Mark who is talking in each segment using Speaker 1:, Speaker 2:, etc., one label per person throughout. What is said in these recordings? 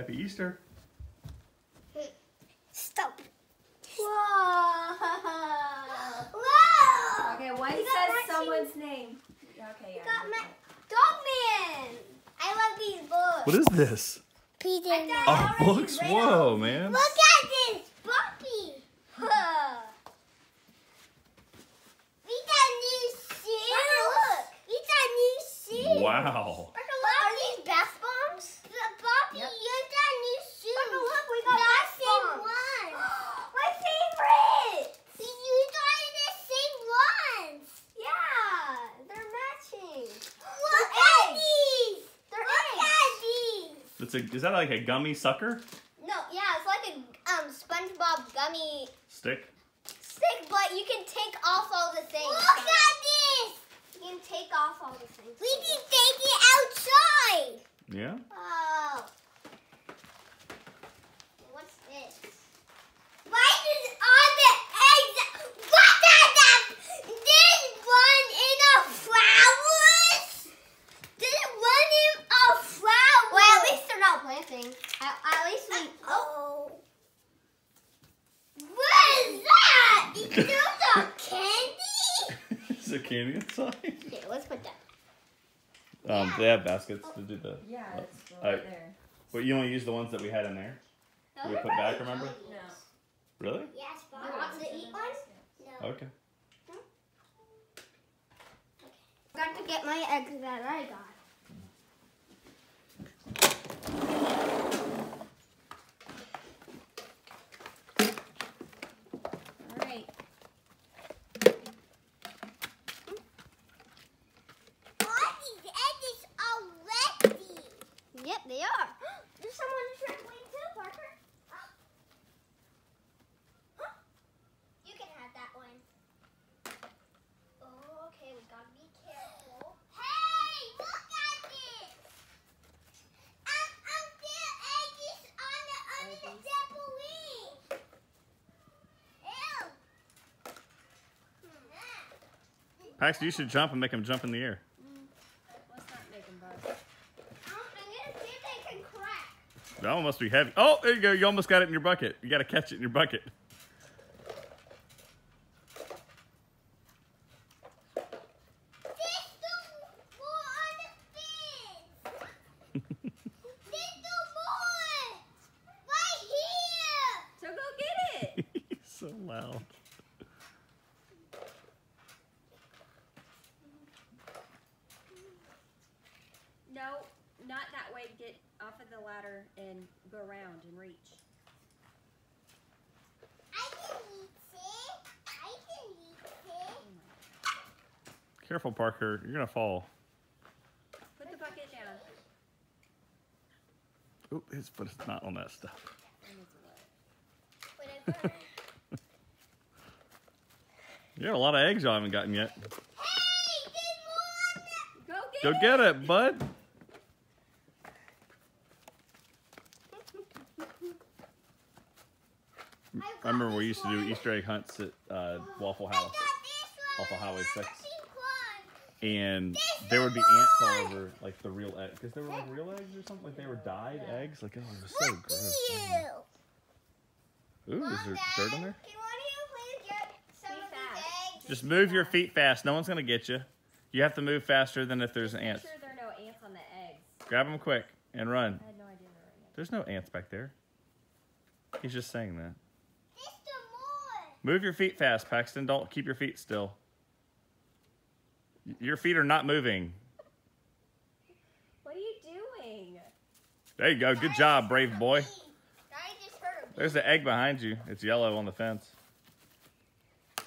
Speaker 1: Happy Easter.
Speaker 2: Stop.
Speaker 3: Whoa.
Speaker 2: Whoa.
Speaker 3: Okay, one
Speaker 2: You
Speaker 3: says
Speaker 2: matching-
Speaker 3: someone's name. Okay, yeah.
Speaker 2: got
Speaker 3: you
Speaker 2: ma-
Speaker 3: got-
Speaker 2: Dogman. I love these books.
Speaker 1: What is this?
Speaker 2: Peter.
Speaker 1: Oh, books. Whoa, man.
Speaker 2: Look at this puppy. Huh. We got new shoes. Look. We got new shoes.
Speaker 1: Wow.
Speaker 2: Parker, look. Are these bath bombs? The puppy,
Speaker 3: Yep.
Speaker 2: you got new shoes.
Speaker 3: Parker, look, we got
Speaker 2: That
Speaker 3: bath
Speaker 2: same
Speaker 3: bombs.
Speaker 2: one. My favorite. You got the same ones.
Speaker 3: Yeah, they're matching.
Speaker 2: Look at these.
Speaker 3: They're
Speaker 2: Look
Speaker 3: eggs.
Speaker 2: at these.
Speaker 1: It's a, is that like a gummy sucker
Speaker 2: No, yeah, it's like a um SpongeBob gummy
Speaker 1: stick?
Speaker 2: stick, but you can take off all the things. Look at this. You can take off all the things. We can take it outside.
Speaker 1: Yeah.
Speaker 2: Oh. What's this? Why does all the eggs? What are that? This one in a flowers? Did it run in a flower? Well, at least they're not planting. At, at least we. Oh. What is that? Is those a candy?
Speaker 1: is there candy inside?
Speaker 2: Okay, let's put that.
Speaker 1: Um, they have baskets to do the.
Speaker 3: Yeah, it's
Speaker 1: I-
Speaker 3: right there.
Speaker 1: But you only use the ones that we had in there. We put back, remember?
Speaker 3: No.
Speaker 1: Really?
Speaker 2: Yes, but you want to eat one? No.
Speaker 1: Okay.
Speaker 2: Got to get my eggs that I got.
Speaker 3: All right.
Speaker 2: Are these eggs already? Yep, they are. There's someone trampoline too, Parker. Huh? You can have that one. Oh, okay, we gotta be careful. Hey, look at this. Um, um, there eggs on the under the trampoline. Ew.
Speaker 1: Paxton, you should jump and make him jump in the air.
Speaker 3: Let's not make them buzz.
Speaker 2: I'm gonna see if they can crack.
Speaker 1: That one must be heavy. Oh, there you go. You almost got it in your bucket. You got to catch it in your bucket.
Speaker 2: There's still more on the fence. There's still more. Right here.
Speaker 3: So go get it.
Speaker 1: He's so loud.
Speaker 3: No, not that way. Get off of the ladder and go around and reach.
Speaker 2: I can eat it. I can eat it.
Speaker 1: Oh Careful, Parker. You're gonna fall.
Speaker 3: Put the bucket down.
Speaker 1: Oop, his foot is not on that stuff.
Speaker 3: And it's wet.
Speaker 2: Whatever.
Speaker 1: You got a lot of eggs you haven't gotten yet.
Speaker 2: hey, there's more on the.
Speaker 3: Go
Speaker 1: Go
Speaker 3: get
Speaker 1: get it, bud. I remember we used to do Easter egg hunts at uh, Waffle
Speaker 2: I
Speaker 1: House,
Speaker 2: got this one.
Speaker 1: off of Highway 6.
Speaker 2: Pink one.
Speaker 1: And there would be ants all over, like the real eggs, because they were like real eggs or something, like they were dyed
Speaker 3: Yeah.
Speaker 1: eggs. Like, oh, it was so
Speaker 2: Look
Speaker 1: gross.
Speaker 2: you.
Speaker 1: Ooh, is there dirt on there?
Speaker 2: Can one of you please get some of these eggs?
Speaker 1: Just move your feet fast. No one's gonna get you. You have to move faster than if there's
Speaker 3: Make
Speaker 1: ants.
Speaker 3: sure there are no ants on the eggs.
Speaker 1: Grab them quick and run.
Speaker 3: I had no idea there were ants.
Speaker 1: There's no ants back there. He's just saying that.
Speaker 2: There's some more.
Speaker 1: Move your feet fast, Paxton. Don't keep your feet still. Your feet are not moving.
Speaker 3: What are you doing?
Speaker 1: There you go. Good job, brave boy.
Speaker 2: I just heard a beep.
Speaker 1: There's the egg behind you. It's yellow on the fence.
Speaker 2: Uh,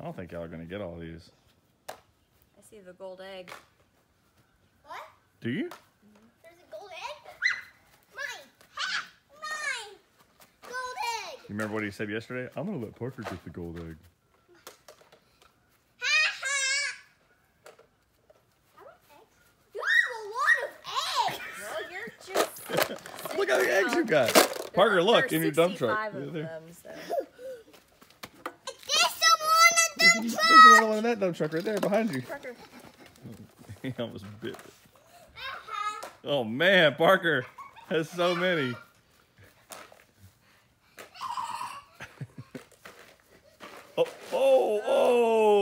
Speaker 1: I don't think y'all are gonna get all these.
Speaker 3: I see the gold egg.
Speaker 2: What?
Speaker 1: Do you?
Speaker 2: There's a gold egg? Mine! Ha! Mine! Gold egg!
Speaker 1: You remember what he said yesterday? I'm gonna let Parker get the gold egg.
Speaker 2: Ha ha! I want eggs. You have a lot of eggs!
Speaker 3: Well, you're just.
Speaker 1: Look how many eggs you got. Parker, look in your dump truck.
Speaker 3: of
Speaker 1: There.
Speaker 3: them, so.
Speaker 2: There's some more in the dump
Speaker 1: There's another one in that dump truck right there behind you.
Speaker 3: Parker,
Speaker 1: he almost bit. it.
Speaker 2: Uh-huh.
Speaker 1: Oh man, Parker. has so many. oh, oh.